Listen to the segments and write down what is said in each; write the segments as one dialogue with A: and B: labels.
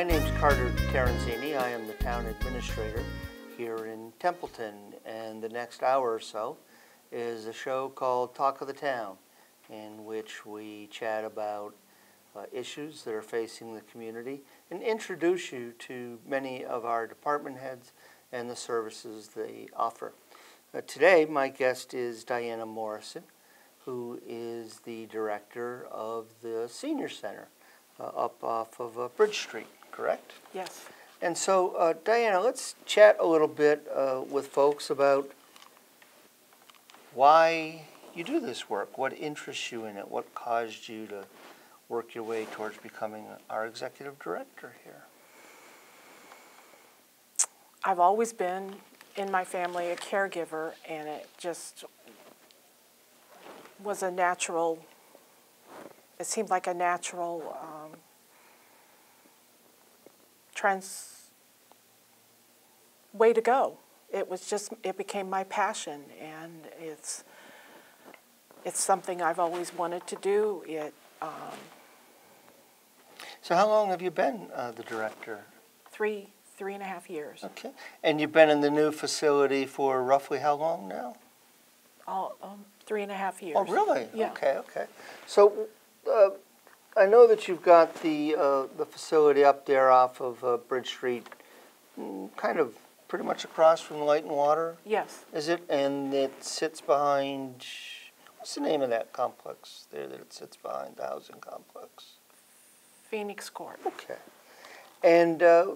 A: my name's Carter Terenzini. I am the town administrator here in Templeton, and the next hour or so is a show called Talk of the Town, in which we chat about uh, issues that are facing the community and introduce you to many of our department heads and the services they offer. Uh, today, my guest is Dianna Morrison, who is the director of the Senior Center uh, up off of uh, Bridge Street, correct?
B: Yes.
A: And so, uh, Dianna, let's chat a little bit uh, with folks about why you do this work, what interests you in it, what caused you to work your way towards becoming our executive director here.
B: I've always been in my family a caregiver, and it just was a natural, it seemed like a natural um, trans way to go. It was just, it became my passion, and it's, it's something I've always wanted to do. It, um,
A: So, how long have you been uh, the director?
B: three, three and a half years.
A: Okay. And you've been in the new facility for roughly how long now?
B: All, um, three and a half years.
A: Oh, really?
B: Yeah.
A: Okay, okay. So, uh, I know that you've got the, uh, the facility up there off of uh, Bridge Street, mm, kind of pretty much across from Light and Water,
B: Yes,
A: is it? And it sits behind, what's the name of that complex there that it sits behind, the housing complex?
B: Phoenix Court.
A: Okay. And uh,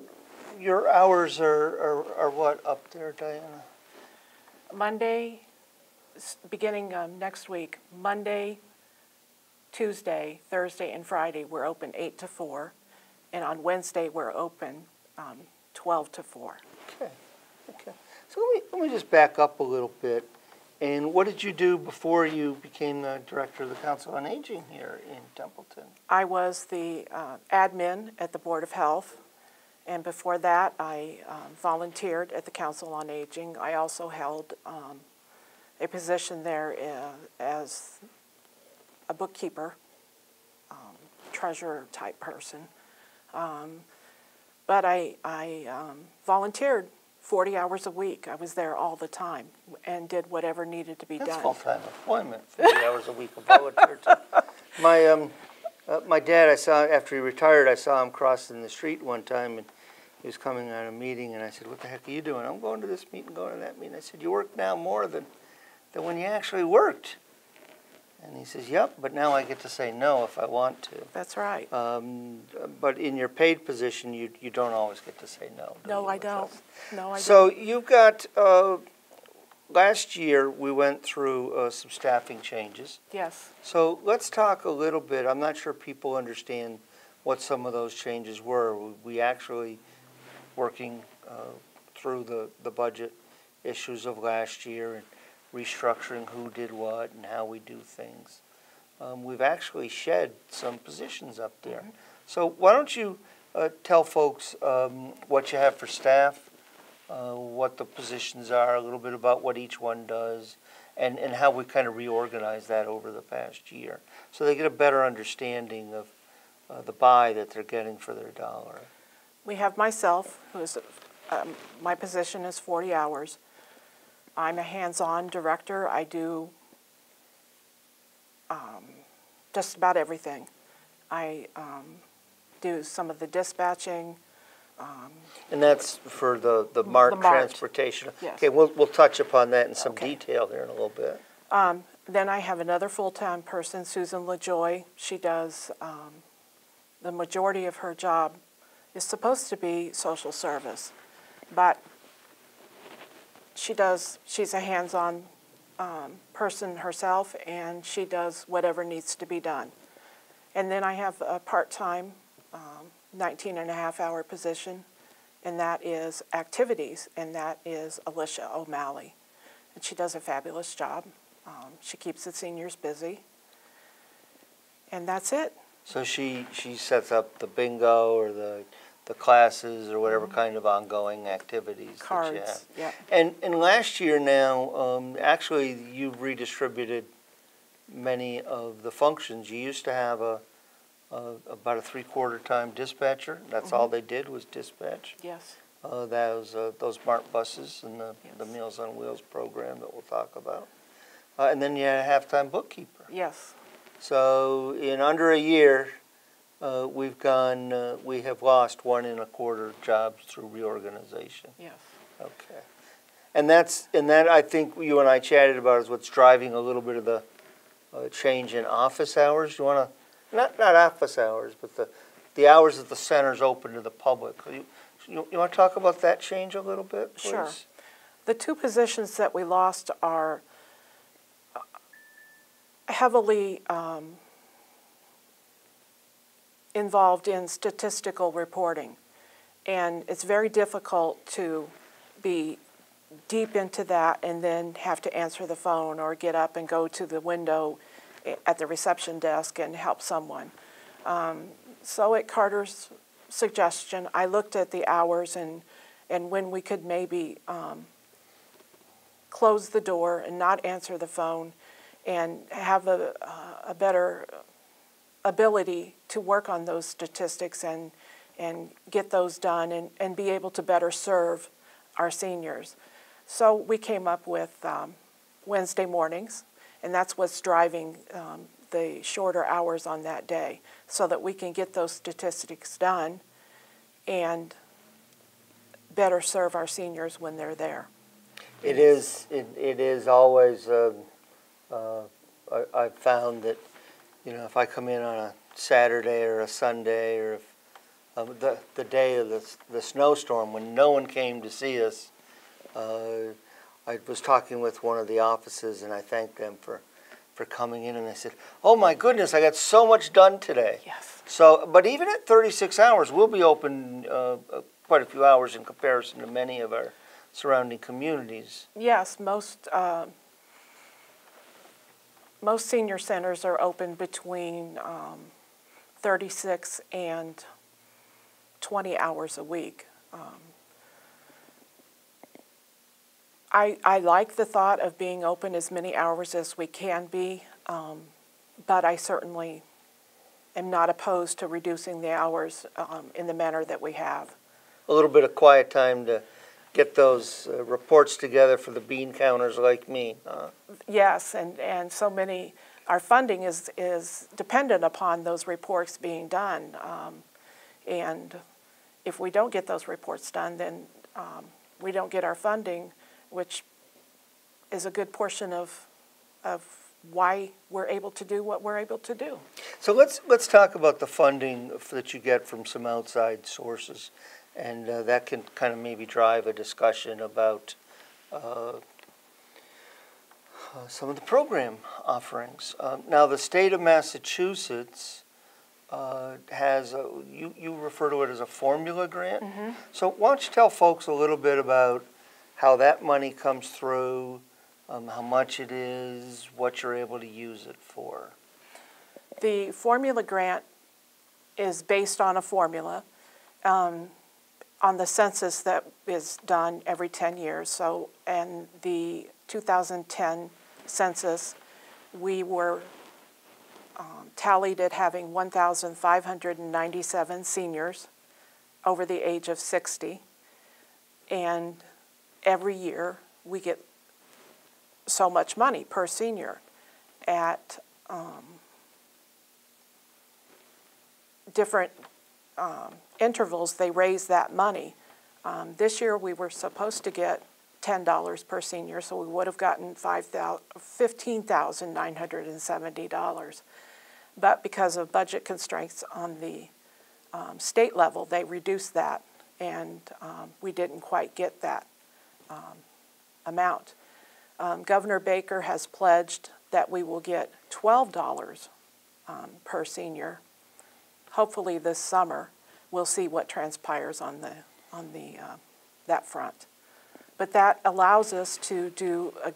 A: your hours are, are, are what up there, Dianna?
B: Monday, beginning um, next week, Monday, Tuesday, Thursday, and Friday, we're open 8 to 4. And on Wednesday, we're open um, 12 to 4.
A: Okay, okay. So let me, let me just back up a little bit. And what did you do before you became the director of the Council on Aging here in Templeton?
B: I was the uh, admin at the Board of Health, and before that, I um, volunteered at the Council on Aging. I also held um, a position there uh, as a bookkeeper, um, treasurer type person. Um, But I, I um, volunteered 40 hours a week. I was there all the time and did whatever needed to be
A: That's
B: done.
A: full-time employment, 40 hours a week of volunteer time. My, um, uh, my dad, I saw, after he retired, I saw him crossing the street one time and he was coming on a meeting and I said, what the heck are you doing? I'm going to this meeting, going to that meeting. I said, you work now more than, than when you actually worked. And he says, yep, but now I get to say no if I want to.
B: That's right.
A: Um, but in your paid position, you, you don't always get to say no.
B: No, I don't. No, I don't.
A: So you've got, uh, last year, we went through uh, some staffing changes.
B: Yes.
A: So let's talk a little bit, I'm not sure people understand what some of those changes were. We- We actually, working uh, through the, the budget issues of last year and restructuring who did what and how we do things. Um, We've actually shed some positions up there. So why don't you uh, tell folks um, what you have for staff, uh, what the positions are, a little bit about what each one does, and, and how we kind of reorganized that over the past year, so they get a better understanding of uh, the buy that they're getting for their dollar.
B: We have myself, who is, um, my position is 40 hours. I'm a hands-on director. I do um, just about everything. I um, do some of the dispatching.
A: And that's for the, the MART
B: The MART,
A: transportation.
B: yes.
A: Okay, we'll, we'll touch upon that in some
B: Okay.
A: detail here in a little bit.
B: Um, Then I have another full-time person, Susan LaJoy. She does, um, the majority of her job is supposed to be social service, but she does, she's a hands-on um, person herself, and she does whatever needs to be done. And then I have a part-time, um, 19 and a half hour position, and that is activities, and that is Alicia O'Malley. And she does a fabulous job. Um, she keeps the seniors busy. And that's it.
A: So she, she sets up the bingo or the, the classes or whatever kind of ongoing activities that you have.
B: Mm-hmm. Cards, yeah.
A: And, and last year now, um, actually, you've redistributed many of the functions. You used to have a, uh, about a three-quarter time dispatcher. That's all they did was dispatch.
B: Yes.
A: Uh, that was, uh, those MART buses and the, the Meals on Wheels program that we'll talk about. Uh, and then you had a half-time bookkeeper.
B: Yes.
A: So in under a year, uh, we've gone, uh, we have lost one and a quarter jobs through reorganization.
B: Yes.
A: Okay. And that's, and that I think you and I chatted about is what's driving a little bit of the uh, change in office hours. You want to, not, not office hours, but the, the hours that the center's open to the public. You, you, you want to talk about that change a little bit, please?
B: Sure. The two positions that we lost are heavily um, involved in statistical reporting. And it's very difficult to be deep into that and then have to answer the phone or get up and go to the window at the reception desk and help someone. Um, so at Carter's suggestion, I looked at the hours and, and when we could maybe um, close the door and not answer the phone and have a, a better ability to work on those statistics and, and get those done and, and be able to better serve our seniors. So we came up with um, Wednesday mornings, and that's what's driving um, the shorter hours on that day, so that we can get those statistics done and better serve our seniors when they're there.
A: It is, it, it is always, uh, uh, I, I've found that, you know, if I come in on a Saturday or a Sunday or if, uh, the, the day of the, the snowstorm when no one came to see us, uh, I was talking with one of the offices and I thanked them for, for coming in and I said, oh my goodness, I got so much done today.
B: Yes.
A: So, but even at 36 hours, we'll be open uh, uh, quite a few hours in comparison to many of our surrounding communities.
B: Yes, most, um, most senior centers are open between um, 36 and 20 hours a week. Um, I, I like the thought of being open as many hours as we can be, um, but I certainly am not opposed to reducing the hours um, in the manner that we have.
A: A little bit of quiet time to get those uh, reports together for the bean counters like me.
B: Yes, and, and so many, our funding is, is dependent upon those reports being done. Um, and if we don't get those reports done, then um, we don't get our funding, which is a good portion of, of why we're able to do what we're able to do.
A: So let's let's talk about the funding that you get from some outside sources, and uh, that can kind of maybe drive a discussion about uh, uh, some of the program offerings. Um, now, the state of Massachusetts uh, has a, you you refer to it as a formula grant. So why don't you tell folks a little bit about how that money comes through, um, how much it is, what you're able to use it for.
B: The formula grant is based on a formula um, on the census that is done every 10 years. So, and the 2010 census, we were um, tallied at having 1,597 seniors over the age of 60. And every year, we get so much money per senior at different um, intervals, they raise that money. Um, This year, we were supposed to get $10 per senior, so we would have gotten $15,970. But because of budget constraints on the um, state level, they reduced that, and um, we didn't quite get that um, amount. Um, Governor Baker has pledged that we will get $12 um, per senior hopefully this summer, we'll see what transpires on the, on the, uh, that front. But that allows us to do a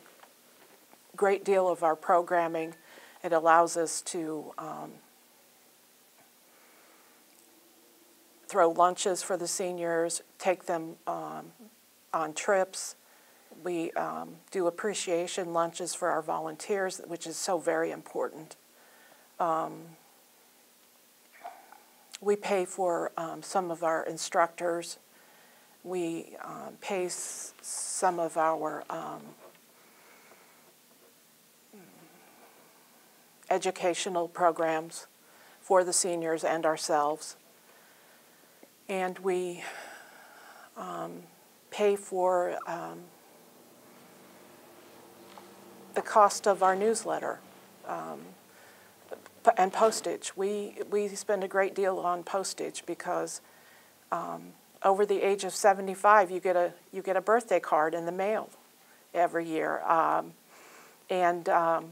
B: great deal of our programming. It allows us to um, throw lunches for the seniors, take them um, on trips. We um, do appreciation lunches for our volunteers, which is so very important. We pay for um, some of our instructors. We um, pay some of our um, educational programs for the seniors and ourselves. And we um, pay for um, the cost of our newsletter um, and postage. We, we spend a great deal on postage because um, over the age of 75, you get a, you get a birthday card in the mail every year. Um, and um,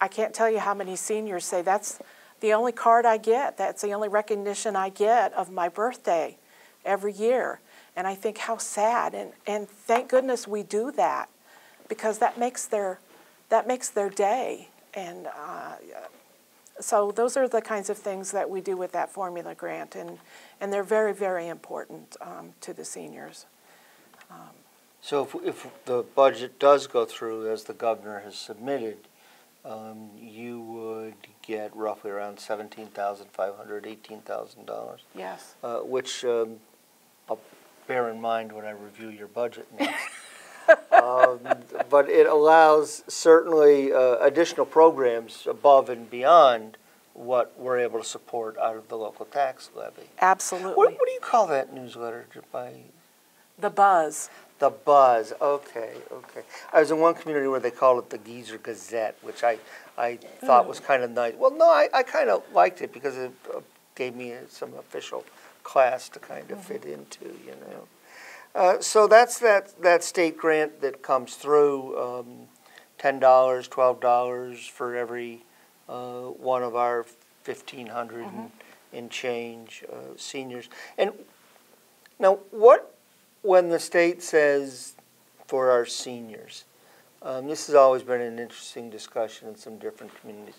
B: I can't tell you how many seniors say that's the only card I get, that's the only recognition I get of my birthday every year. And I think how sad, and, and thank goodness we do that because that makes their, that makes their day. And uh, so those are the kinds of things that we do with that formula grant, and, and they're very, very important um, to the seniors.
A: So if, if the budget does go through as the governor has submitted, um, you would get roughly around seventeen thousand five hundred, eighteen thousand dollars,
B: Yes.
A: uh, which, um, I'll bear in mind when I review your budget next. Um, But it allows certainly, uh, additional programs above and beyond what we're able to support out of the local tax levy.
B: Absolutely.
A: what do you call that newsletter, by,
B: The buzz.
A: The Buzz, okay, okay. I was in one community where they called it the Geezer Gazette, which I, I thought was kind of nice. Well, no, I, I kind of liked it because it uh, gave me some official class to kind of fit into, you know. Uh, so that's that, that state grant that comes through, um, ten dollars, twelve dollars for every, uh, one of our fifteen hundred and, and change, uh, seniors. And now, what, when the state says for our seniors, um, this has always been an interesting discussion in some different communities.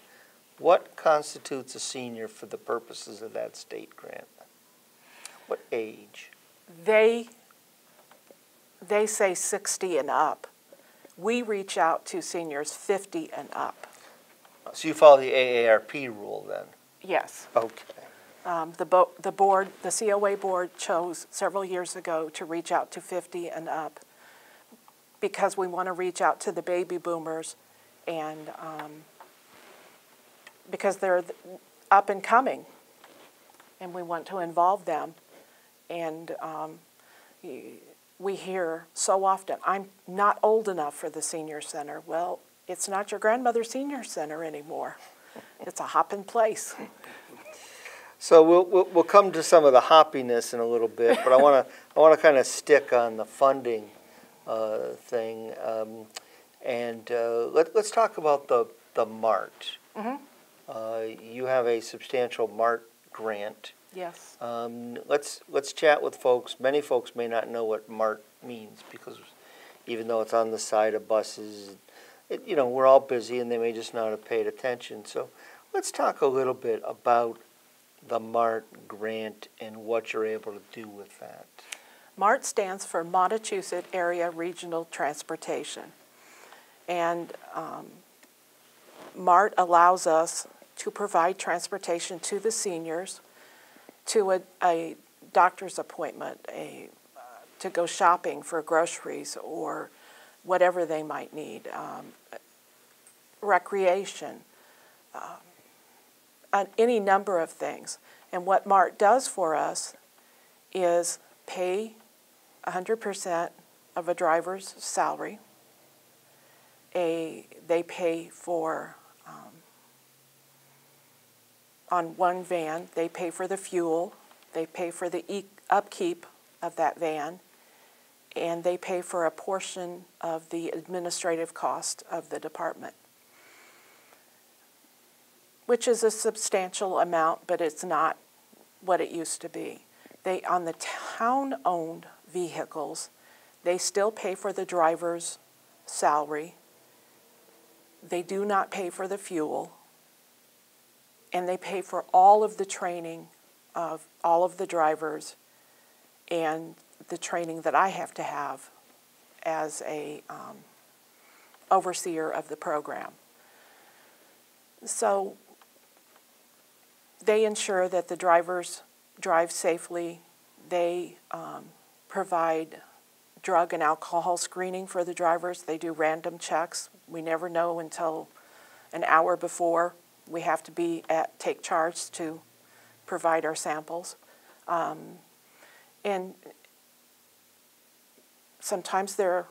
A: What constitutes a senior for the purposes of that state grant? What age?
B: They, they say 60 and up. We reach out to seniors 50 and up.
A: So you follow the AARP rule then?
B: Yes.
A: Okay.
B: Um, the, bo- the board, the COA board chose several years ago to reach out to 50 and up because we want to reach out to the baby boomers and um, because they're up and coming and we want to involve them. And um, we hear so often, I'm not old enough for the senior center. Well, it's not your grandmother's senior center anymore. It's a hopping place.
A: So we'll, we'll, we'll come to some of the hoppiness in a little bit, but I want to I want to kind of stick on the funding uh, thing, um, and uh, let, let's talk about the the MART.
B: Mhm.
A: Uh, you have a substantial MART grant.
B: Yes.
A: Um, let's let's chat with folks. Many folks may not know what MART means because even though it's on the side of buses, it, you know we're all busy and they may just not have paid attention. So let's talk a little bit about the MART grant and what you're able to do with that.
B: MART stands for Montachusett Area Regional Transportation. And um, MART allows us to provide transportation to the seniors to a, a doctor's appointment, a, uh, to go shopping for groceries or whatever they might need, um, recreation, on any number of things. And what MART does for us is pay 100% of a driver's salary. A, they pay for, on one van, they pay for the fuel, they pay for the e- upkeep of that van, and they pay for a portion of the administrative cost of the department, which is a substantial amount, but it's not what it used to be. They, on the town-owned vehicles, they still pay for the driver's salary. They do not pay for the fuel. And they pay for all of the training of all of the drivers and the training that I have to have as a um, overseer of the program. So they ensure that the drivers drive safely. They um, provide drug and alcohol screening for the drivers. They do random checks. We never know until an hour before we have to be at take charge to provide our samples. Um, and sometimes they're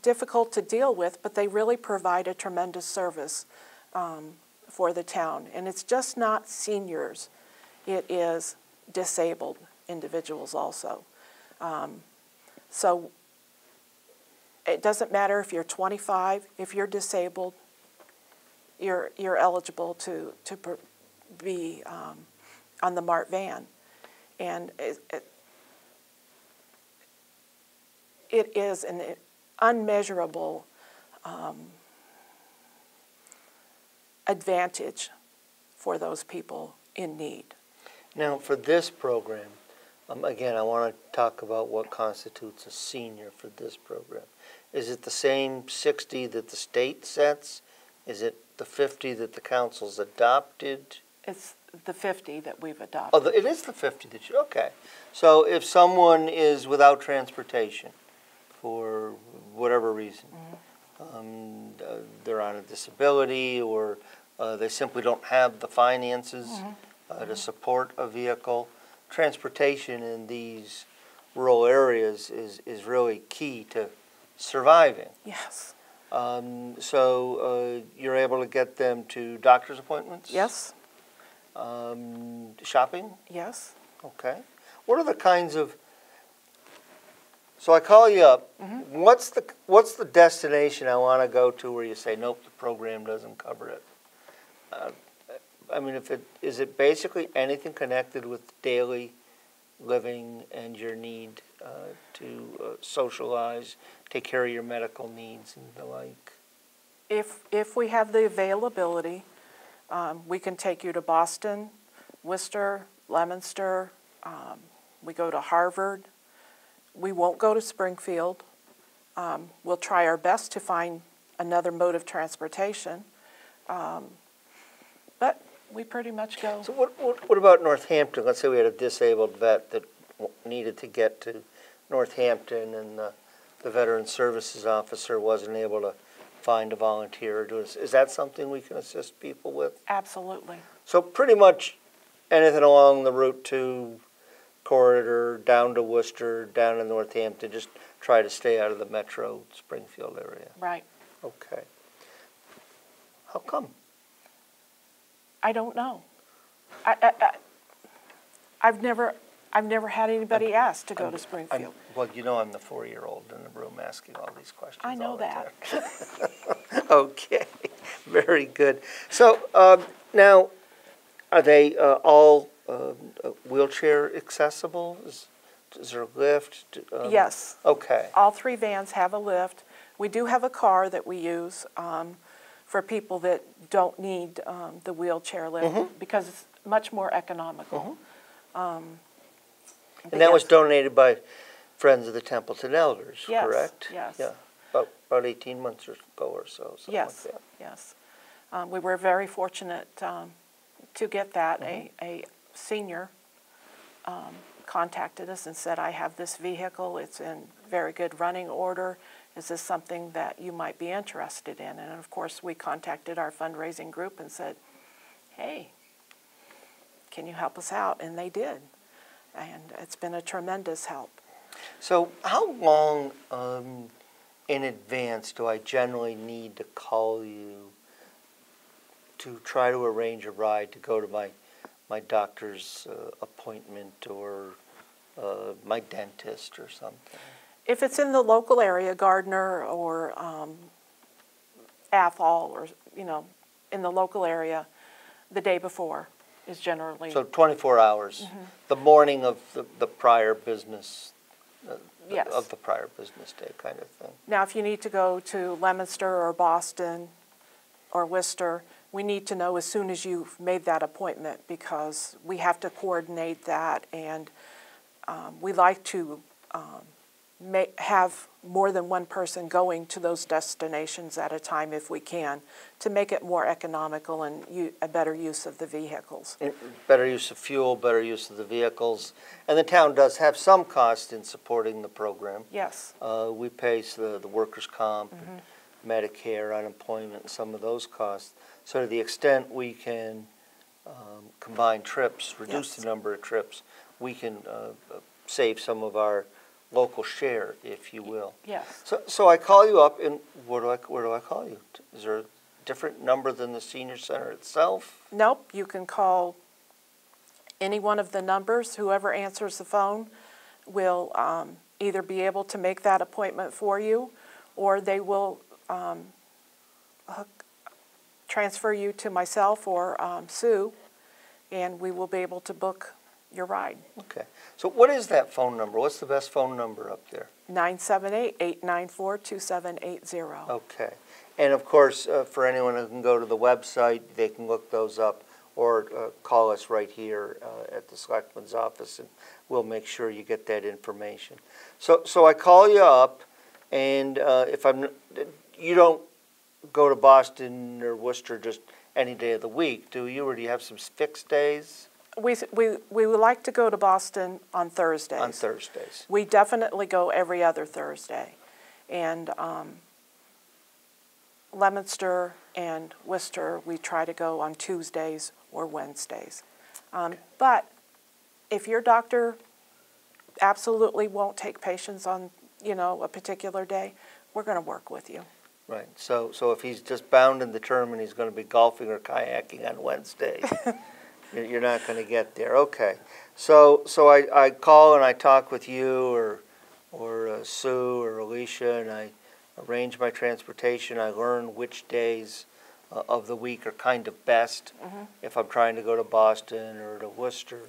B: difficult to deal with, but they really provide a tremendous service um, for the town. And it's just not seniors, it is disabled individuals also. Um, so it doesn't matter if you're 25, if you're disabled, you're, you're eligible to, to be um, on the MART van. And it, it, it is an unmeasurable um, advantage for those people in need.
A: Now, for this program, um, again, I want to talk about what constitutes a senior for this program. Is it the same 60 that the state sets? Is it the 50 that the council's adopted?
B: It's the 50 that we've
A: Oh,
B: adopted.
A: the- it is the 50 that you, okay. So if someone is without transportation for whatever reason, um, uh, they're on a disability or uh, they simply don't have the finances uh, to support a vehicle, transportation in these rural areas is, is really key to surviving.
B: Yes,
A: Um, so uh, you're able to get them to doctor's appointments?
B: yes,
A: Um, shopping?
B: yes.
A: Okay. What are the kinds of? So I call you up. What's the What's the destination I want to go to where you say nope, the program doesn't cover it? Uh, I mean, if it is it basically anything connected with daily living and your need to uh, socialize, take care of your medical needs and the like.
B: If, if we have the availability, um, we can take you to Boston, Worcester, Leominster, um, we go to Harvard. We won't go to Springfield. Um, we'll try our best to find another mode of transportation. Um, but we pretty much go,
A: So what, what, what about Northampton? Let's say we had a disabled vet that needed to get to Northampton and the, the Veteran Services Officer wasn't able to find a volunteer or do this. Is that something we can assist people with?
B: absolutely.
A: So pretty much anything along the Route Two corridor, down to Worcester, down to Northampton, just try to stay out of the metro Springfield area.
B: Right.
A: Okay. How come?
B: I don't know. I, I, I, I've never, I've never had anybody ask to go to
A: I'm-
B: Springfield.
A: Well, you know I'm the four-year-old in the room asking all these questions
B: I know that.
A: Okay, very good. So, um, now, are they, uh, all, um, uh, wheelchair accessible? Is, is there a lift? Um,
B: Yes.
A: Okay,
B: All three vans have a lift. We do have a car that we use um, for people that don't need um, the wheelchair lift because it's much more economical. Um, but
A: and that was donated by Friends of the Templeton Elders,
B: Yes,
A: correct?
B: yes.
A: Yeah, about, about eighteen months ago or so, something like
B: Yes,
A: that.
B: yes. Um, We were very fortunate um, to get that. A,
A: Mm-hmm.
B: a senior um, contacted us and said, I have this vehicle, it's in very good running order. Is this something that you might be interested in? And of course, we contacted our fundraising group and said, hey, can you help us out? And they did. And it's been a tremendous help.
A: So how long um, in advance do I generally need to call you to try to arrange a ride to go to my, my doctor's uh, appointment or uh, my dentist or something?
B: If it's in the local area, Gardner or um, Athol or, you know, in the local area, the day before is generally,
A: So 24 hours,
B: Mm-hmm.
A: the morning of the, the prior business, uh,
B: Yes.
A: of the prior business day kind of thing.
B: now if you need to go to Leominster or Boston or Worcester, we need to know as soon as you've made that appointment because we have to coordinate that and um, we like to um, may have more than one person going to those destinations at a time if we can, to make it more economical and a better use of the vehicles.
A: in- better use of fuel, better use of the vehicles. And the town does have some cost in supporting the program.
B: Yes,
A: Uh, we pay the, the workers' comp, and Medicare, unemployment, and some of those costs. So to the extent we can um, combine trips, reduce the number of trips, we can uh, uh, save some of our local share, if you will.
B: yes.
A: So, so I call you up, and where do I, where do I call you? Is there a different number than the senior center itself?
B: Nope, you can call any one of the numbers. Whoever answers the phone will um, either be able to make that appointment for you, or they will um, hook, transfer you to myself or um, Sue, and we will be able to book your ride.
A: Okay. So what is that phone number? What's the best phone number up there?
B: 978-894-2780.
A: Okay. And of course, uh, for anyone who can go to the website, they can look those up or uh, call us right here uh, at the selectman's office and we'll make sure you get that information. So, so I call you up and uh, if I'm, you don't go to Boston or Worcester just any day of the week, do you? Or do you have some fixed days
B: We, we, we would like to go to Boston on Thursdays.
A: on Thursdays?
B: We definitely go every other Thursday. And um, Leominster and Worcester, we try to go on Tuesdays or Wednesdays. Um, But if your doctor absolutely won't take patients on, you know, a particular day, we're going to work with you.
A: Right, so, so if he's just bound in the term and determined he's gonna be golfing or kayaking on Wednesday, you're, not gonna get there, okay. So, so I, I call and I talk with you or, or uh, Sue or Alicia and I arrange my transportation, I learn which days uh, of the week are kind of best if I'm trying to go to Boston or to Worcester.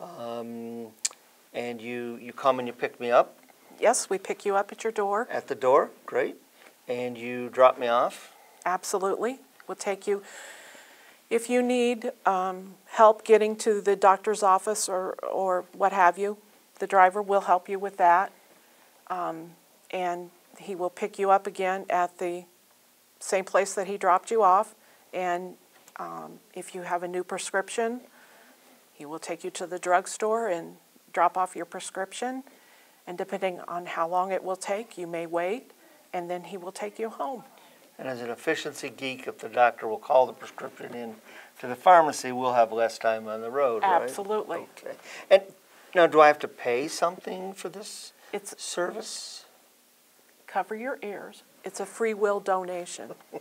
A: Um, and you, you come and you pick me up
B: Yes, we pick you up at your door,
A: at the door, great, and you drop me off?
B: absolutely. We'll take you. If you need um, help getting to the doctor's office or, or what have you, the driver will help you with that. Um, And he will pick you up again at the same place that he dropped you off. And um, if you have a new prescription, he will take you to the drugstore and drop off your prescription. And depending on how long it will take, you may wait, and then he will take you home.
A: And as an efficiency geek, if the doctor will call the prescription in to the pharmacy, we'll have less time on the road, right?
B: Absolutely.
A: Okay. And now, do I have to pay something for this
B: It's
A: service?
B: cover your ears. It's a free will donation.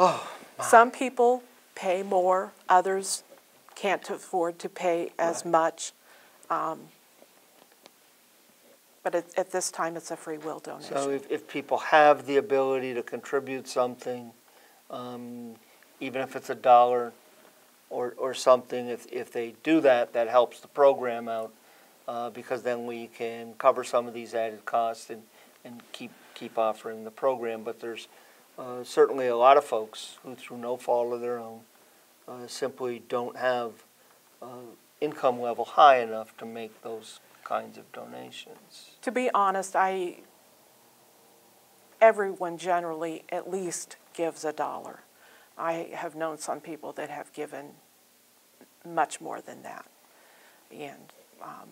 A: Oh,
B: Some people pay more, others can't afford to pay as much. um, But at, at this time, it's a free will donation.
A: So if, if people have the ability to contribute something, um, even if it's a dollar or, or something, if, if they do that, that helps the program out, uh, because then we can cover some of these added costs and, and keep, keep offering the program. But there's, uh, certainly a lot of folks who, through no fault of their own, uh, simply don't have, uh, income level high enough to make those kinds of donations.
B: To be honest, I, everyone generally at least gives a dollar. I have known some people that have given much more than that. And um,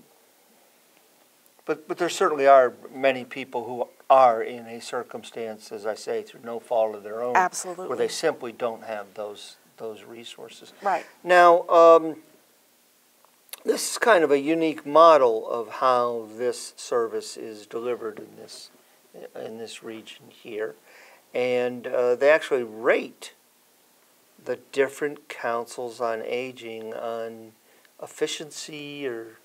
A: But, but there certainly are many people who are in a circumstance, as I say, through no fault of their own. Where they simply don't have those, those resources.
B: Right.
A: Now, um, this is kind of a unique model of how this service is delivered in this, in this region here. And uh, they actually rate the different councils on aging on efficiency or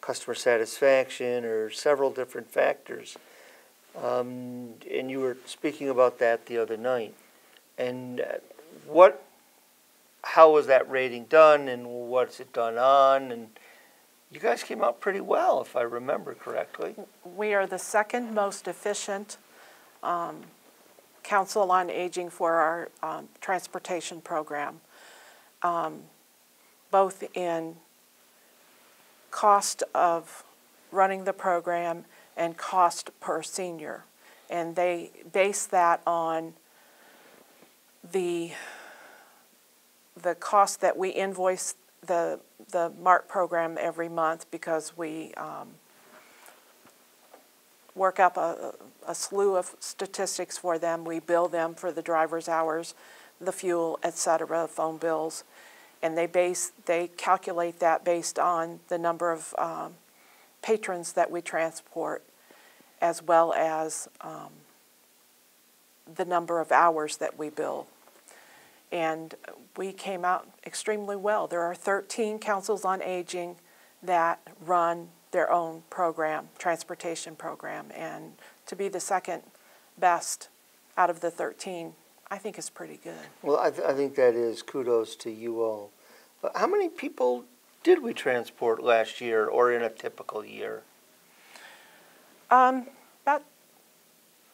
A: customer satisfaction or several different factors. Um, and you were speaking about that the other night. And uh, what, how was that rating done and what's it done on? And you guys came out pretty well, if I remember correctly.
B: We are the second most efficient um, council on aging for our um, transportation program, um, both in cost of running the program and cost per senior. And they base that on the, the cost that we invoice the, the MART program every month because we um, work up a, a slew of statistics for them. We bill them for the driver's hours, the fuel, et cetera, phone bills. And they base, they calculate that based on the number of um, patrons that we transport as well as um, the number of hours that we bill. And we came out extremely well. There are 13 councils on aging that run their own program, transportation program, and to be the second best out of the 13, I think is pretty good.
A: Well, I, th- I think that is kudos to you all. But how many people did we transport last year or in a typical year?
B: Um, about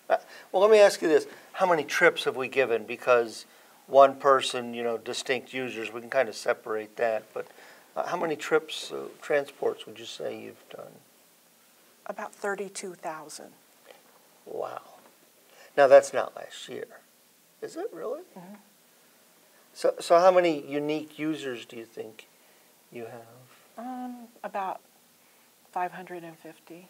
A: Well, let me ask you this. How many trips have we given? Because one person, you know, distinct users, we can kind of separate that. But uh, how many trips, uh, transports would you say you've done?
B: about 32,000.
A: Wow. Now, that's not last year. Is it really?
B: Mm -hmm.
A: So, so how many unique users do you think you have?
B: Um, about 550.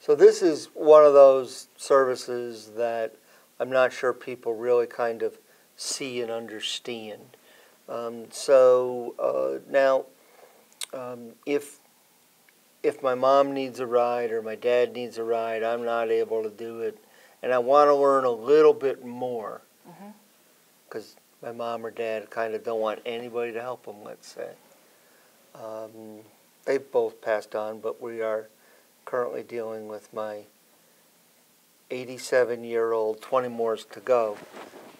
A: So this is one of those services that I'm not sure people really kind of see and understand. Um, so uh, now, um, if if my mom needs a ride or my dad needs a ride, I'm not able to do it, and I want to learn a little bit more, because my mom or dad kind of don't want anybody to help them. Let's say um, they've both passed on, but we are currently dealing with my 87 year old, 20 more to go,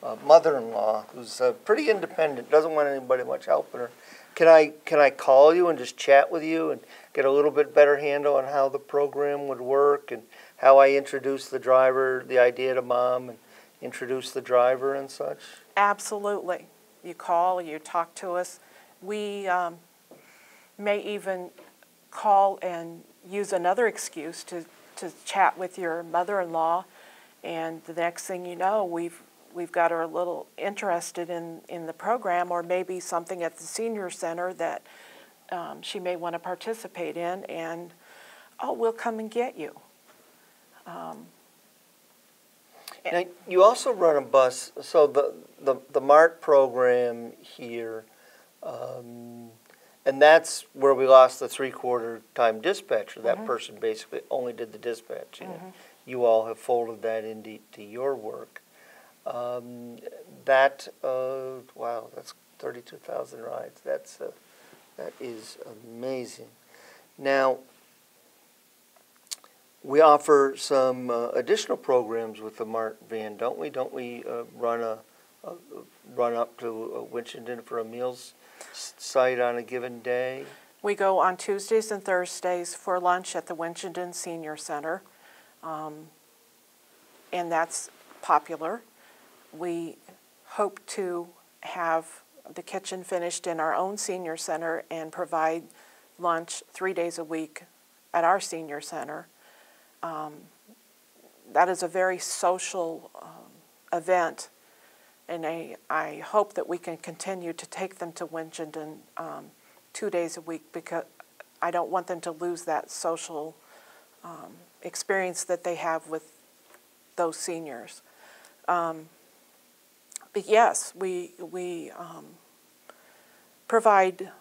A: uh, mother in law who's uh, pretty independent, doesn't want anybody much helping her. Can I, can I call you and just chat with you and get a little bit better handle on how the program would work and how I introduce the driver, the idea to mom, and introduce the driver and such?
B: Absolutely. You call, you talk to us. We um, may even call and use another excuse to, to chat with your mother-in-law. And the next thing you know, we've, we've got her a little interested in, in the program or maybe something at the senior center that um, she may want to participate in. And, oh, we'll come and get you. Um,
A: Now, you also run a bus, so the, the, the MART program here, um, and that's where we lost the three-quarter time dispatcher. That person basically only did the dispatch. You all have folded that into to your work. Um, that, uh, wow, that's thirty-two thousand rides. That's, uh, that is amazing. Now, we offer some uh, additional programs with the MART van, don't we? Don't we uh, run a, a run up to uh, Winchendon for a meals site on a given day?
B: We go on Tuesdays and Thursdays for lunch at the Winchendon Senior Center, um, and that's popular. We hope to have the kitchen finished in our own senior center and provide lunch three days a week at our senior center. Um, that is a very social um, event, and I, I hope that we can continue to take them to Winchendon um, two days a week because I don't want them to lose that social um, experience that they have with those seniors. Um, but yes, we, we um, provide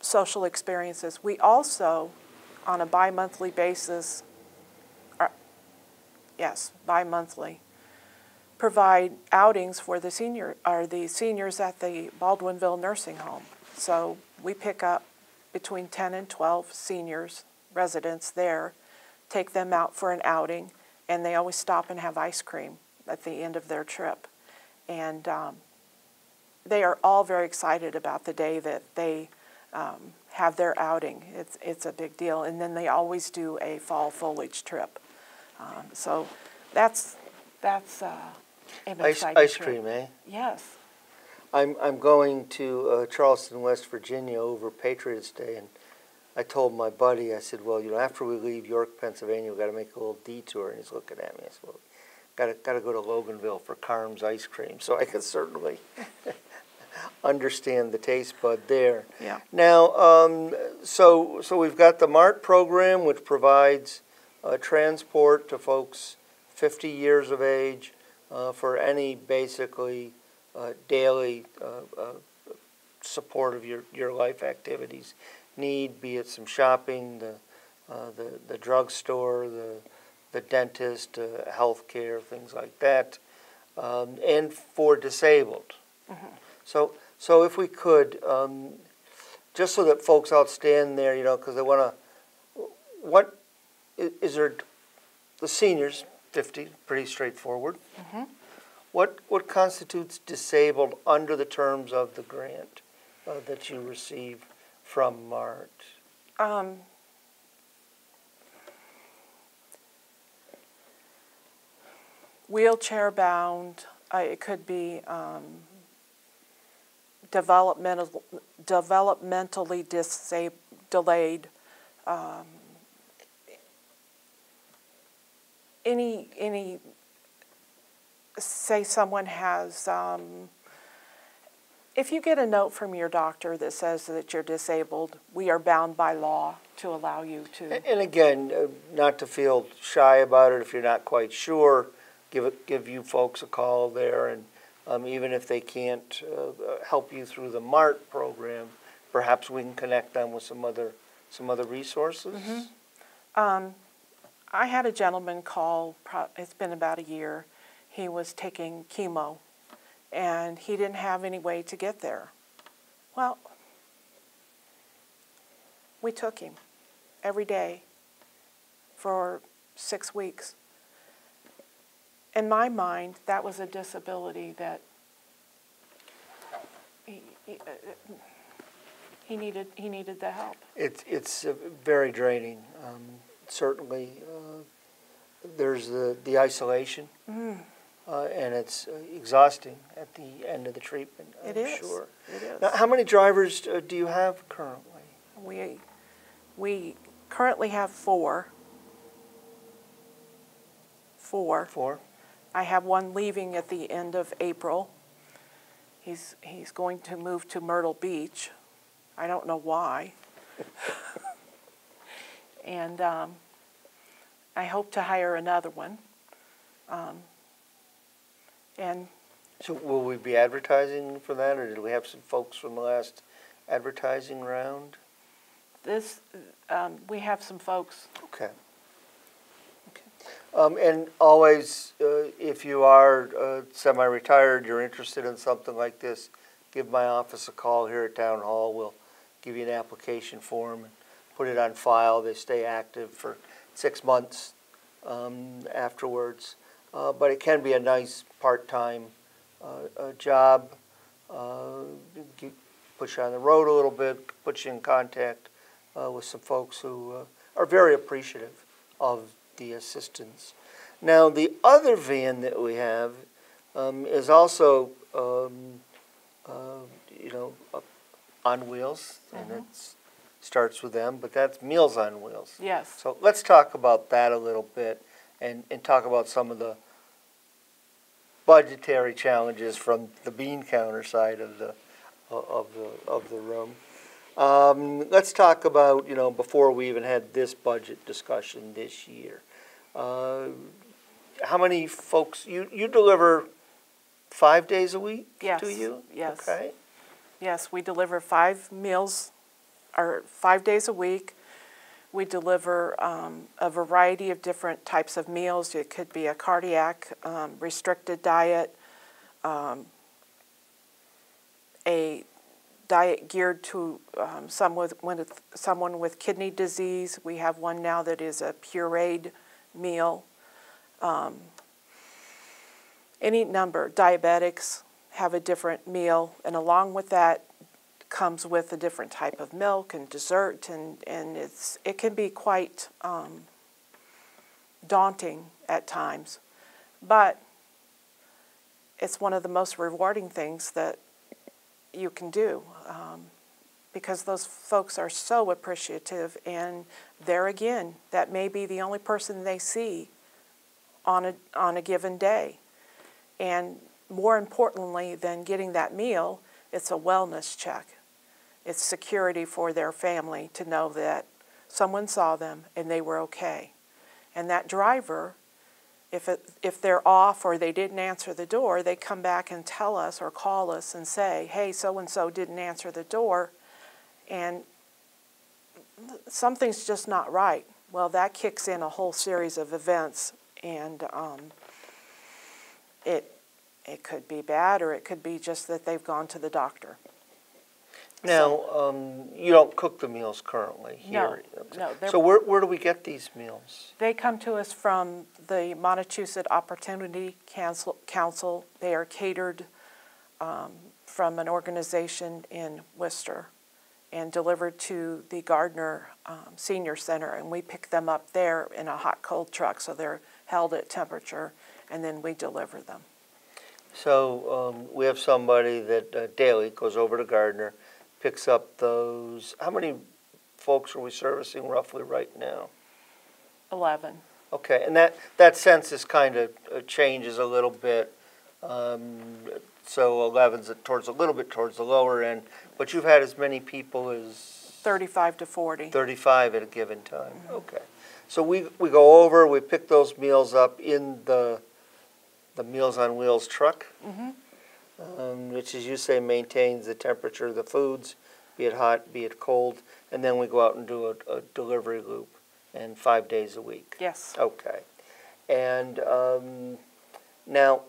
B: social experiences. We also, on a bi monthly basis, are, yes, bi monthly, provide outings for the senior or the seniors at the Baldwinville Nursing Home. So we pick up between 10 and 12 seniors, residents there, take them out for an outing, and they always stop and have ice cream at the end of their trip. And um, they are all very excited about the day that they um, have their outing. It's, it's a big deal. And then they always do a fall foliage trip. Um, so that's, that's uh,
A: Ice, ice cream, eh?
B: Yes.
A: I'm, I'm going to uh, Charleston, West Virginia over Patriots Day, and I told my buddy, I said, well, you know, after we leave York, Pennsylvania, we've got to make a little detour. And he's looking at me. I said, well, got to got to go to Loganville for Carm's ice cream. So I can certainly understand the taste bud there.
B: Yeah.
A: Now, um, so so we've got the MART program, which provides uh, transport to folks 50 years of age uh, for any basically uh, daily uh, uh, support of your, your life activities need, be it some shopping, the uh, the the drugstore, the the dentist, uh, health care, things like that, um, and for disabled. So, so if we could, um, just so that folks out stand there, you know, because they want to, what i- is there? The seniors, fifty, pretty straightforward. What what constitutes disabled under the terms of the grant uh, that you receive from MART?
B: Um, wheelchair bound, it could be um, developmental, developmentally disab- delayed. Um, any, any, say someone has, um, if you get a note from your doctor that says that you're disabled, we are bound by law to allow you to.
A: And again, uh, not to feel shy about it if you're not quite sure, give it, give you folks a call there, and um, even if they can't uh, uh, help you through the MART program, perhaps we can connect them with some other some other resources.
B: Um, I had a gentleman call, it's been about a year. He was taking chemo and he didn't have any way to get there. Well, we took him every day for six weeks. In my mind, that was a disability that he, he, uh, he needed, he needed the help.
A: It's it's uh, very draining. Um, certainly, uh, there's the the isolation,
B: Mm.
A: uh, and it's uh, exhausting at the end of the treatment. I'm
B: It is.
A: Sure.
B: It is.
A: Now, how many drivers uh, do you have currently?
B: We, we currently have four. Four.
A: Four.
B: I have one leaving at the end of April. He's, he's going to move to Myrtle Beach. I don't know why. and um, I hope to hire another one. Um, and
A: So will we be advertising for that, or did we have some folks from the last advertising round?
B: this, um, we have some folks.
A: Okay. Um, and always, uh, if you are uh, semi-retired, you're interested in something like this, give my office a call here at Town Hall. We'll give you an application form put it on file. They stay active for six months um, afterwards. Uh, but it can be a nice part-time uh, uh, job. Uh, get- put you on the road a little bit, put you in contact uh, with some folks who uh, are very appreciative of the assistance. Now, the other van that we have um, is also, um, uh, you know, up on wheels, and it starts with them, but that's Meals on Wheels.
B: Yes.
A: So let's talk about that a little bit and, and talk about some of the budgetary challenges from the bean counter side of the, of the, of the room. Um, let's talk about, you know, before we even had this budget discussion this year. Uh, how many folks, you, you deliver five days a week?
B: Yes,
A: Do you?
B: yes.
A: Okay.
B: Yes, we deliver five meals, or five days a week. We deliver um, a variety of different types of meals. It could be a cardiac um, restricted diet, um, a diet geared to um, someone with, with someone with kidney disease. We have one now that is a pureed meal. Um, any number, diabetics have a different meal, and along with that comes with a different type of milk and dessert, and, and it's, it can be quite um, daunting at times. But it's one of the most rewarding things that you can do um, because those folks are so appreciative. And there again, that may be the only person they see on a, on a given day. And more importantly than getting that meal, it's a wellness check. It's security for their family to know that someone saw them and they were okay. And that driver, if, it, if they're off or they didn't answer the door, they come back and tell us or call us and say, hey, so and so didn't answer the door and something's just not right. Well, that kicks in a whole series of events and um, it, it could be bad or it could be just that they've gone to the doctor.
A: Now, um, you don't cook the meals currently here? Okay.
B: no,
A: So where, where do we get these meals?
B: They come to us from the Montachusett Opportunity Council. Council. They are catered um, from an organization in Worcester and delivered to the Gardner um, Senior Center, and we pick them up there in a hot cold truck, so they're held at temperature, and then we deliver them.
A: So um, we have somebody that uh, daily goes over to Gardner, picks up those, how many folks are we servicing roughly right now?
B: Eleven.
A: Okay, and that, that census kind of uh, changes a little bit. Um, So 11's towards, a little bit towards the lower end, but you've had as many people as
B: 35 to 40.
A: 35 at a given time? Mm-hmm. Okay. So we, we go over, we pick those meals up in the, the Meals on Wheels truck? Mm-hmm. Um, Which, as you say, maintains the temperature of the foods, be it hot, be it cold, and then we go out and do a, a delivery loop, and five days a week?
B: Yes.
A: Okay. And um, now,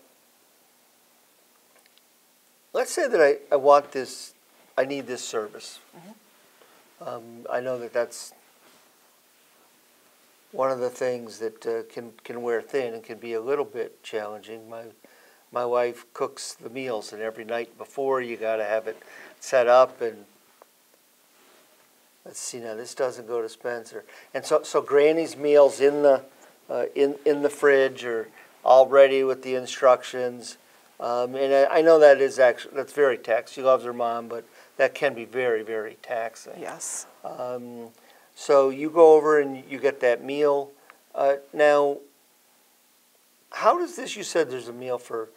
A: let's say that I, I want this, I need this service. Um, I know that that's one of the things that uh, can, can wear thin and can be a little bit challenging. My, my wife cooks the meals, and every night before you got to have it set up and Let's see now. This doesn't go to Spencer, and so so Granny's meals in the uh, in in the fridge are all ready with the instructions. Um, and I, I know that is actually that's very taxing. She loves her mom, but that can be very very taxing.
B: Yes.
A: Um, so you go over and you get that meal. Uh, now, how does this? You said there's a meal for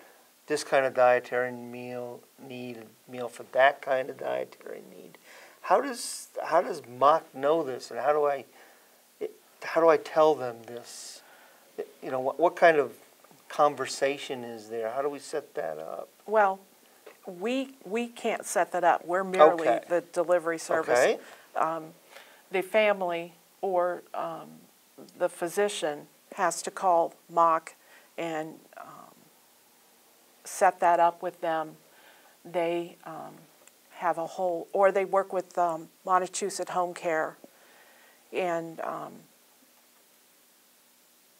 A: this kind of dietary meal need, meal for that kind of dietary need. How does how does Mock know this, and how do I it, how do I tell them this? You know, what, what kind of conversation is there? How do we set that up?
B: Well, we, we can't set that up. We're merely
A: Okay.
B: the delivery service.
A: Okay.
B: The family or um, the physician has to call Mock and um, set that up with them. They um, have a whole, or they work with um, Home Care, and um,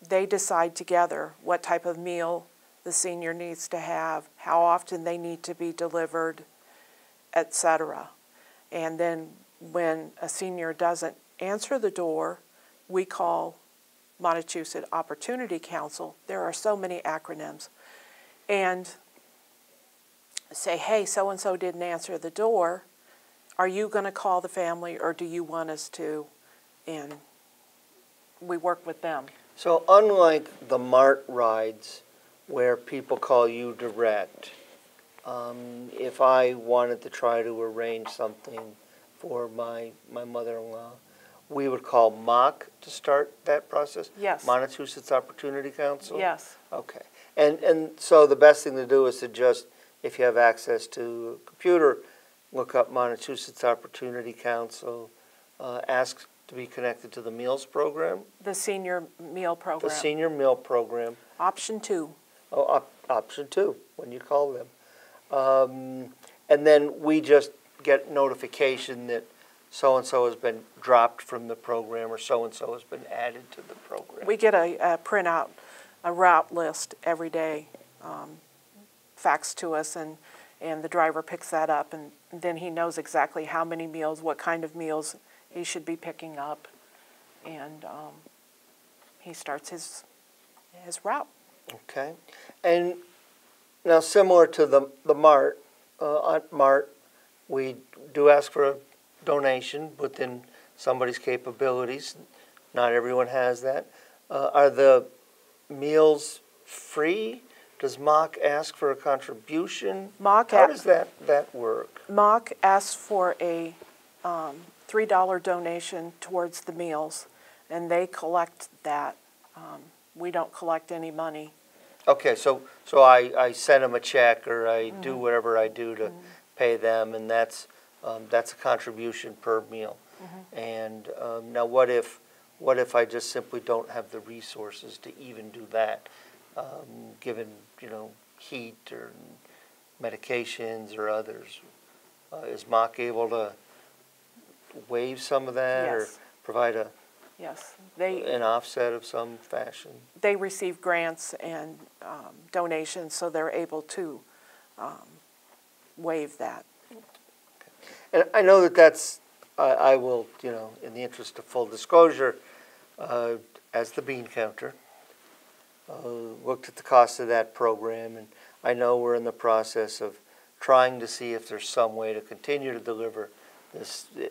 B: they decide together what type of meal the senior needs to have, how often they need to be delivered, etc. And then when a senior doesn't answer the door, we call Montachusett Opportunity Council. There are so many acronyms. And say, hey, so and so didn't answer the door. Are you going to call the family or do you want us to? And we work with them.
A: So unlike the MART rides, where people call you direct, um, if I wanted to try to arrange something for my, my mother-in-law, we would call MOC to start that process?
B: Yes.
A: Massachusetts Opportunity Council?
B: Yes.
A: Okay. And, and so the best thing to do is to just, if you have access to a computer, look up Massachusetts Opportunity Council, uh, ask to be connected to the meals program,
B: The senior meal program.
A: the senior meal program,
B: Option two.
A: Oh, op- option two, when you call them. Um, and then we just get notification that so-and-so has been dropped from the program or so-and-so has been added to the program.
B: We get a, a printout, a route list every day, um, faxed to us, and, and the driver picks that up, and then he knows exactly how many meals, what kind of meals he should be picking up, and um, he starts his, his route.
A: Okay. And now similar to the, the MART, uh, on MART, we do ask for a donation within somebody's capabilities. Not everyone has that. Uh, are the meals free? Does Mock ask for a contribution?
B: Mock,
A: How does that, that work?
B: Mock asks for a um, $3 donation towards the meals, and they collect that. Um, We don't collect any money.
A: Okay, so, so I, I send them a check or I
B: Mm-hmm.
A: do whatever I do to pay them and that's, um, that's a contribution per meal.
B: Mm-hmm.
A: And, um, now what if, what if I just simply don't have the resources to even do that? Um, given, you know, heat or medications or others? Uh, is Mock able to waive some of that or provide a,
B: Yes, they,
A: an offset of some fashion?
B: they receive grants and um, donations, so they're able to um, waive that.
A: And I know that that's, I, I will, you know, in the interest of full disclosure, uh, as the bean counter, uh, looked at the cost of that program, and I know we're in the process of trying to see if there's some way to continue to deliver this eh,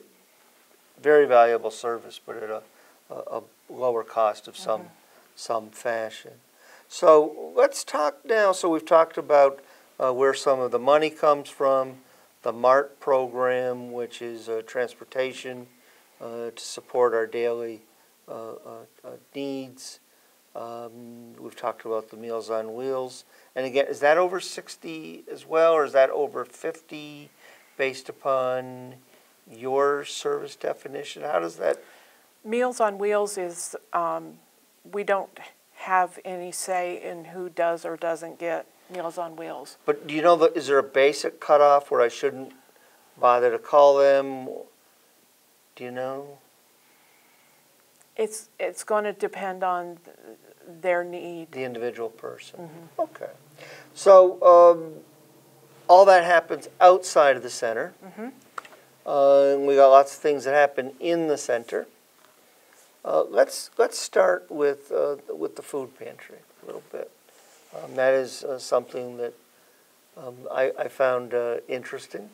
A: very valuable service, but at a, a, a lower cost of some, some fashion. So let's talk now, so we've talked about uh, where some of the money comes from, the MART program, which is uh, transportation uh, to support our daily uh, uh, uh, needs. Um, We've talked about the Meals on Wheels. And again, is that over 60 as well, or is that over 50 based upon your service definition? How does that,
B: Meals on Wheels is, um, we don't have any say in who does or doesn't get Meals on Wheels.
A: but do you know, that is there a basic cutoff where I shouldn't bother to call them? Do you know?
B: It's, it's going to depend on th- their need.
A: The individual person. Okay. So um, all that happens outside of the center. Uh, and we got lots of things that happen in the center. Uh, let's let's start with uh, with the food pantry a little bit. Um, that is uh, something that um, I, I found uh, interesting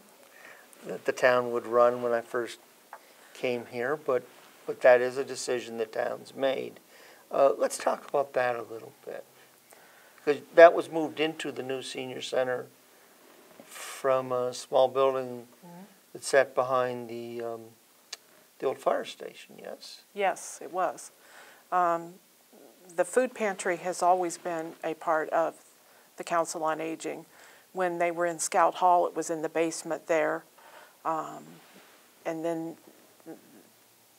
A: that the town would run when I first came here, but but that is a decision the town's made. Uh, let's talk about that a little bit. Because that was moved into the new senior center from a small building that sat behind the, um, the old fire station, yes?
B: Yes, it was. Um, The food pantry has always been a part of the Council on Aging. When they were in Scout Hall, it was in the basement there. Um, And then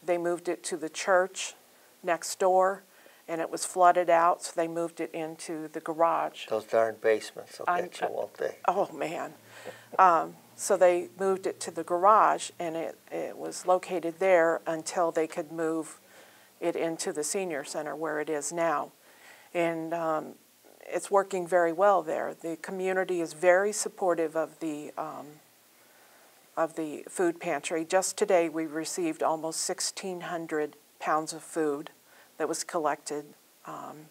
B: they moved it to the church next door, and it was flooded out, so they moved it into the garage.
A: Those darn basements will
B: I-
A: get you, won't they?
B: Oh, man. Um, so they moved it to the garage, and it, it was located there until they could move it into the senior center where it is now. And um, it's working very well there. The community is very supportive of the, um, of the food pantry. Just today, we received almost 1,600 pounds of food that was collected um,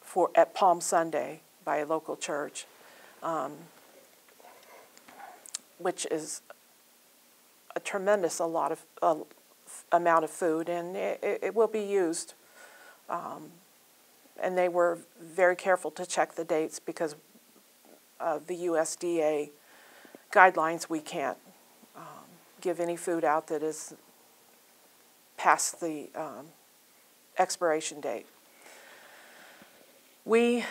B: for, at Palm Sunday by a local church which is a tremendous a lot of uh, amount of food, and it, it- will be used. Um, and they were very careful to check the dates because of the USDA guidelines. We can't um, give any food out that is past the um, expiration date. We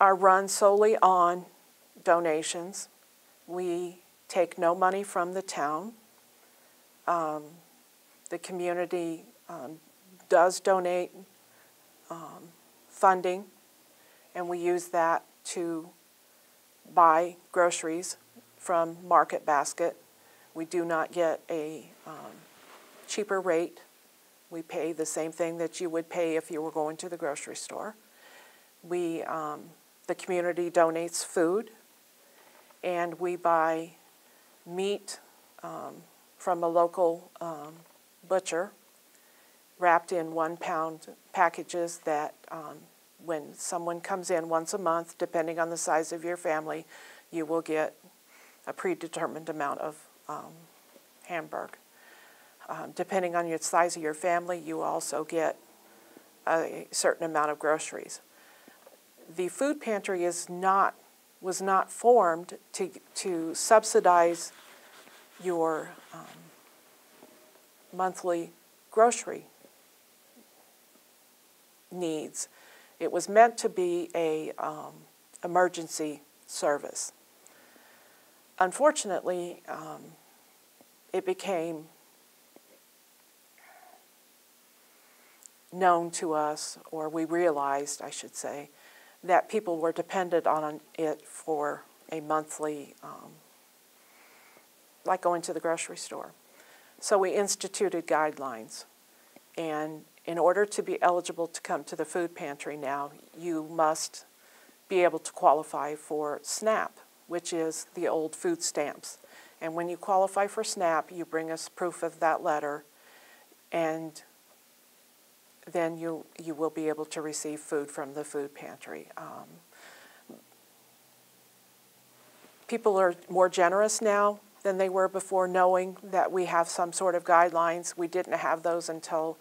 B: are run solely on donations. We take no money from the town. Um, The community um, does donate um, funding, and we use that to buy groceries from Market Basket. We do not get a um, cheaper rate. We pay the same thing that you would pay if you were going to the grocery store. We, um, the community donates food, and we buy meat um, from a local um, butcher, wrapped in one-pound packages that, um, when someone comes in once a month, depending on the size of your family, you will get a predetermined amount of um, Hamburg. Um, depending on your size of your family, you also get a certain amount of groceries. The food pantry is not was not formed to to subsidize your um, monthly grocery needs. It was meant to be a um, emergency service. Unfortunately, um, it became known to us, or we realized, I should say, that people were dependent on it for a monthly, um, like going to the grocery store. So we instituted guidelines. And in order to be eligible to come to the food pantry now, you must be able to qualify for SNAP, which is the old food stamps. And when you qualify for SNAP, you bring us proof of that letter, and then you, you will be able to receive food from the food pantry. Um, people are more generous now than they were before, knowing that we have some sort of guidelines. We didn't have those until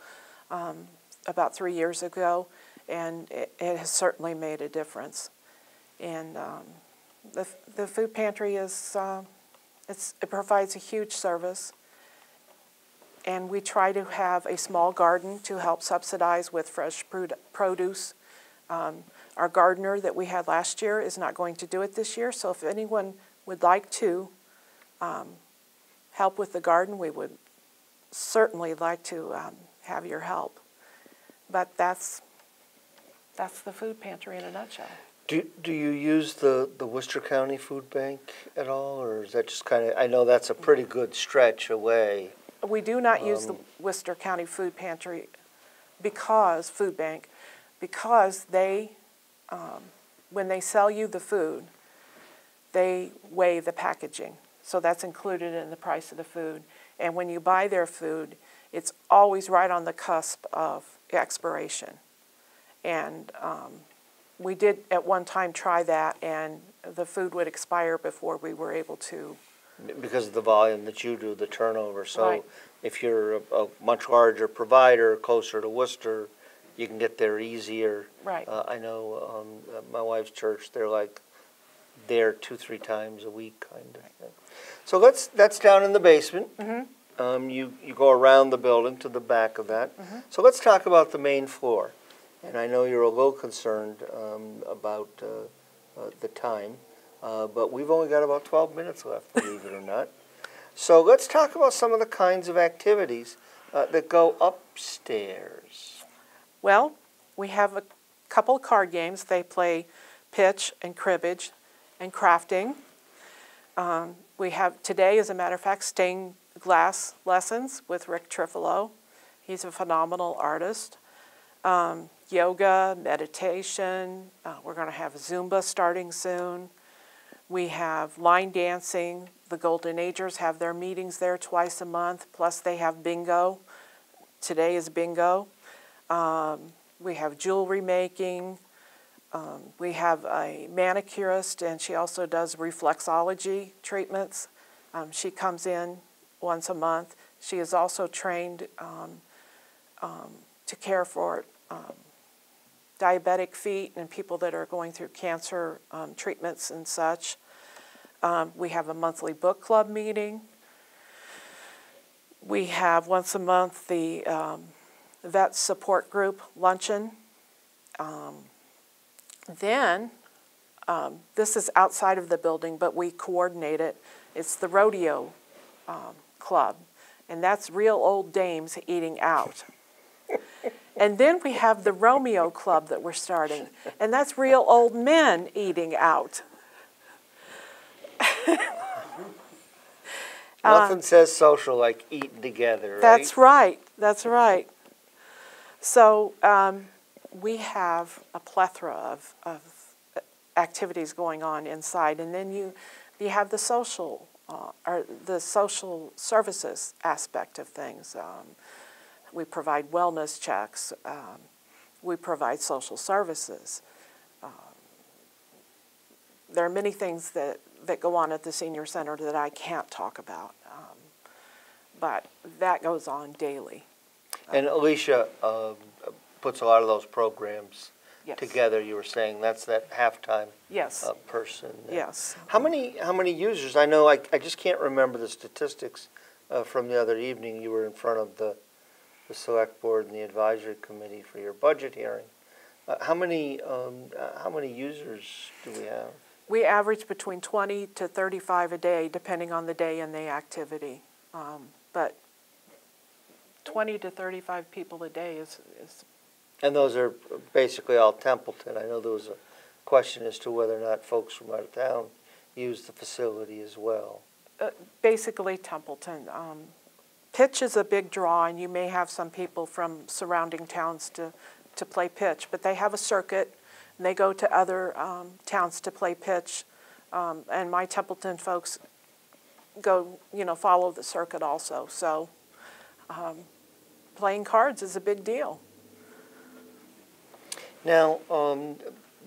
B: um, about three years ago, and it, it, has certainly made a difference. And um, the, the food pantry is, uh, it provides a huge service and we try to have a small garden to help subsidize with fresh produce. Um, our gardener that we had last year is not going to do it this year, so if anyone would like to um, help with the garden, we would certainly like to um, have your help. But that's that's the food pantry in a nutshell.
A: Do, do you use the, the Worcester County Food Bank at all, or is that just kind of, I know that's a pretty good stretch away.
B: We do not use the
A: Um,
B: Worcester County Food Pantry because, food bank, because they, um, when they sell you the food, they weigh the packaging. So that's included in the price of the food. And when you buy their food, it's always right on the cusp of expiration. And um, we did at one time try that, and the food would expire before we were able to
A: Because of the volume that you do, the turnover,
B: Right.
A: so if you're a, a much larger provider, closer to Worcester, you can get there easier.
B: Right.
A: Uh, I know, um, my wife's church, they're like, there two, three times a week, kind of. thing. So let's, that's down in the basement.
B: Mm-hmm.
A: Um, you, you go around the building to the back of that.
B: Mm-hmm.
A: So let's talk about the main floor. And I know you're a little concerned, um, about, uh, uh, the time, uh, but we've only got about twelve minutes left, believe it or not. So let's talk about some of the kinds of activities, uh, that go upstairs.
B: Well, we have a couple of card games. They play pitch and cribbage and crafting. Um, we have today, as a matter of fact, stained glass lessons with Rick Trifolo. He's a phenomenal artist. Um, yoga, meditation. Uh, we're going to have Zumba starting soon. We have line dancing. The Golden Agers have their meetings there twice a month, plus they have bingo. Today is bingo. Um, we have jewelry making. Um, we have a manicurist, and she also does reflexology treatments. Um, she comes in once a month. She is also trained um, um, to care for um, diabetic feet and people that are going through cancer treatments and such. We have a monthly book club meeting. We have once a month the um, vet support group luncheon. Um, then, um, this is outside of the building, but we coordinate it. It's the rodeo um, club, and that's real old dames eating out. and then we have the Romeo Club that we're starting, and that's real old men eating out.
A: Nothing says social like eating together, right?
B: That's right. That's right. So um, we have a plethora of, of activities going on inside, and then you you have the social uh, or the social services aspect of things. Um, we provide wellness checks. Um, we provide social services. Um, there are many things that, that go on at the senior center that I can't talk about. Um, but that goes on daily.
A: And Alicia um, puts a lot of those programs
B: Yes.
A: together. You were saying that's that halftime
B: Yes,
A: uh, person.
B: yes.
A: How many how many users? I know I, I just can't remember the statistics uh, from the other evening. You were in front of the the select board and the advisory committee for your budget hearing. Uh, how many um, uh, how many users do we have?
B: We average between 20 to 35 a day, depending on the day and the activity. Um, But 20 to 35 people a day is, is,
A: And those are basically all Templeton. I know there was a question as to whether or not folks from out of town use the facility as well.
B: uh, basically Templeton. Um, Pitch is a big draw, and you may have some people from surrounding towns to, to play pitch, but they have a circuit, and they go to other um, towns to play pitch. Um, And my Templeton folks go, you know, follow the circuit also. So um, playing cards is a big deal.
A: Now, um,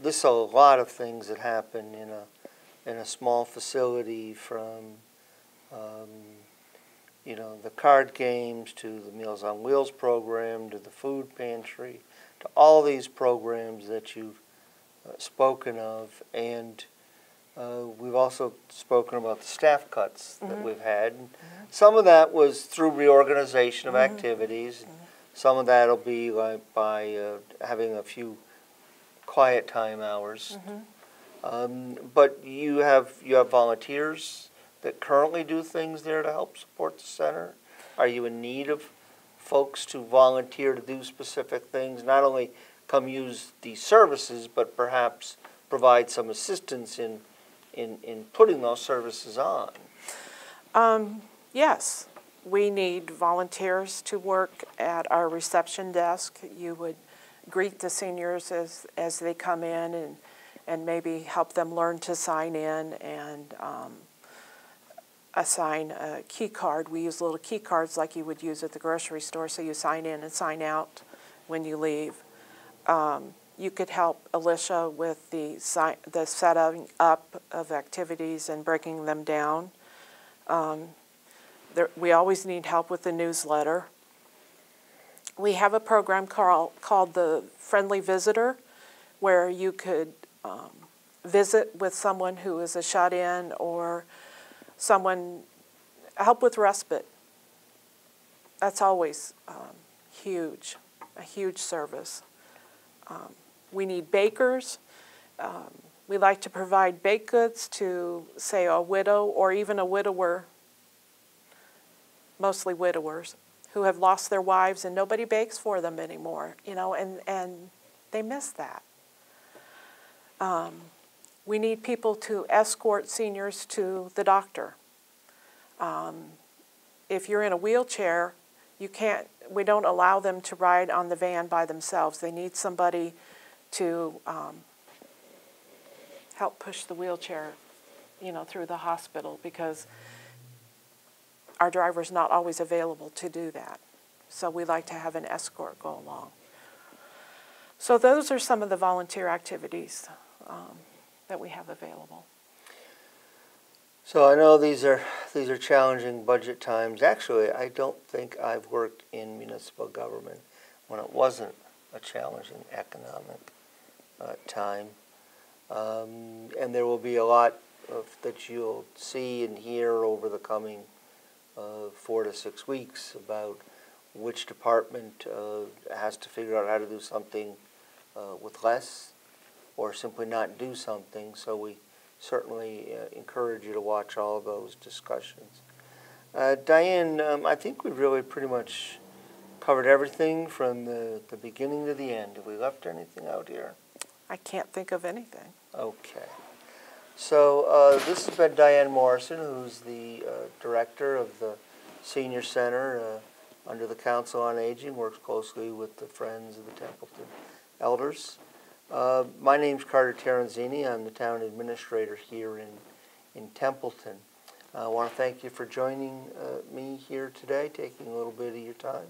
A: there's a lot of things that happen in a in a small facility, from um, you know the card games to the Meals on Wheels program to the food pantry to all these programs that you've uh, spoken of, and uh, we've also spoken about the staff cuts that
B: Mhm.
A: we've had. And Some of that was through reorganization of activities. Some of that'll be like by uh, having a few quiet time hours. Um, but you have you have volunteers that currently do things there to help support the center. Are you in need of folks to volunteer to do specific things? Not only come use these services, but perhaps provide some assistance in in, in putting those services on.
B: Um, yes, we need volunteers to work at our reception desk. You would greet the seniors as, as they come in and, and maybe help them learn to sign in and um, assign a key card. We use little key cards like you would use at the grocery store, so you sign in and sign out when you leave. Um, you could help Alicia with the, si- the setting up of activities and breaking them down. Um, there, we always need help with the newsletter. We have a program called, called the Friendly Visitor, where you could um, visit with someone who is a shut-in or someone help with respite. That's always um, huge, a huge service. Um, we need bakers. Um, we like to provide baked goods to, say, a widow or even a widower, mostly widowers, who have lost their wives and nobody bakes for them anymore, you know, and, and they miss that. Um, we need people to escort seniors to the doctor. Um, if you're in a wheelchair, you can't, we don't allow them to ride on the van by themselves. They need somebody to um, help push the wheelchair, you know, through the hospital because our driver's not always available to do that. So we like to have an escort go along. So those are some of the volunteer activities um, that we have available.
A: So I know these are these are challenging budget times. Actually, I don't think I've worked in municipal government when it wasn't a challenging economic uh, time. Um, and there will be a lot of, that you'll see and hear over the coming uh, four to six weeks about which department uh, has to figure out how to do something uh, with less or simply not do something. So we certainly uh, encourage you to watch all of those discussions. Uh, Diane, um, I think we've really pretty much covered everything from the, the beginning to the end. Have we left anything out here?
B: I can't think of anything.
A: Okay. So uh, this has been Diane Morrison, who's the uh, director of the Senior Center uh, under the Council on Aging, works closely with the Friends of the Templeton Elders. Uh, my name's Carter Terenzini. I'm the town administrator here in, in Templeton. I want to thank you for joining uh, me here today, taking a little bit of your time.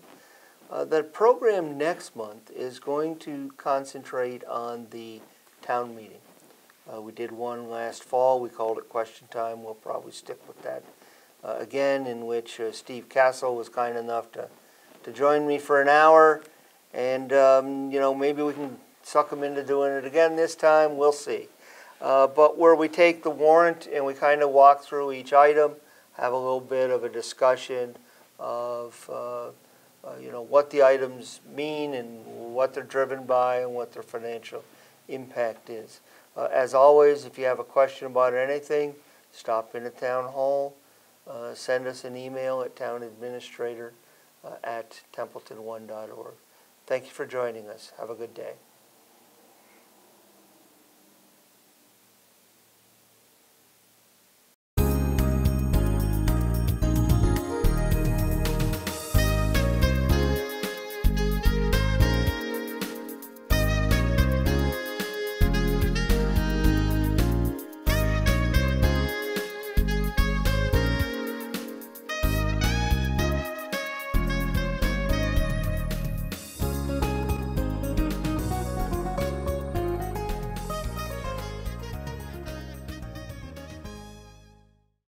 A: Uh, the program next month is going to concentrate on the town meeting. Uh, we did one last fall. We called it Question Time. We'll probably stick with that uh, again, in which uh, Steve Castle was kind enough to, to join me for an hour. And, um, you know, maybe we can suck him into doing it again this time, we'll see. Uh, But where we take the warrant and we kind of walk through each item, have a little bit of a discussion of, uh, uh, you know, what the items mean and what they're driven by and what their financial impact is. Uh, As always, if you have a question about anything, stop in the Town Hall, uh, send us an email at townadministrator uh, at templeton1.org. Thank you for joining us. Have a good day.